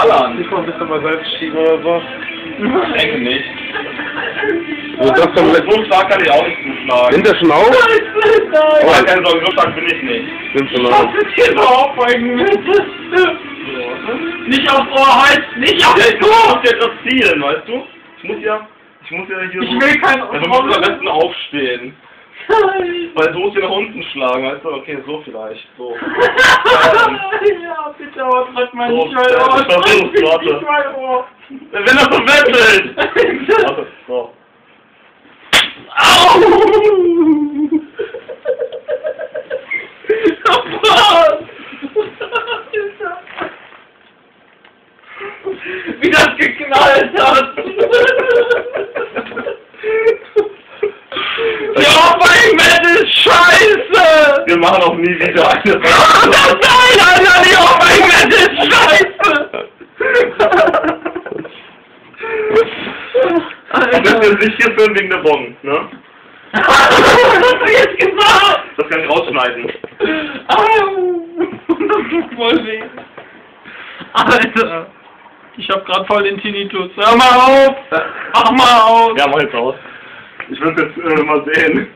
ballern. Ich mal ein bisschen mal selbst schieben oder so. Ich denke nicht. Also das So, dann so stark kann ich auch nicht zuschlagen. Nimmt er schon auf? Aber keine Sorge, so stark bin ich nicht. Nimmt schon auf. hier so aufbeugen müsstest. Nicht aufs Ohr, halt! Nicht aufs Ja, ich Ohr! muss ja das zielen, weißt du? Ich muss ja, ich muss ja hier Ich so... will kein Ja, du musst am besten aufstehen. Weil du musst hier nach unten schlagen, weißt du? Okay, so vielleicht. So. ja, bitte, aber drück mal So, nicht mein ja, Ohr. ich versuch's, warte. nicht mein Ohr. Wenn das so wettelt! Warte, so. Au! Wie das geknallt hat! Ist scheiße! Wir machen auch nie wieder eine. Oh, das nein, Alter, die Aufweichwette ist scheiße! Und das ist nicht hier filmen wegen der Bon, ne? Was hast du jetzt gesagt? Das kann ich rausschneiden. Au! Das tut voll weh. Alter. Ich hab grad voll den Tinnitus. Hör mal auf! Mach mal auf! Ja, mach jetzt aus. Ich will jetzt äh, mal sehen.